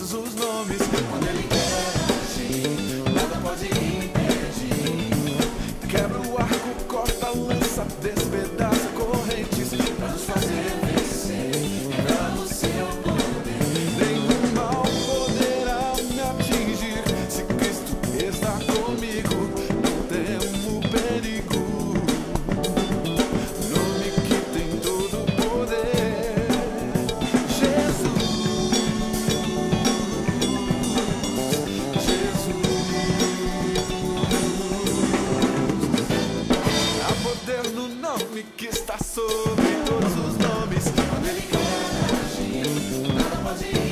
todos os nomes. nome que está sobre todos os nomes. Quando ele quer agir, nada pode ir.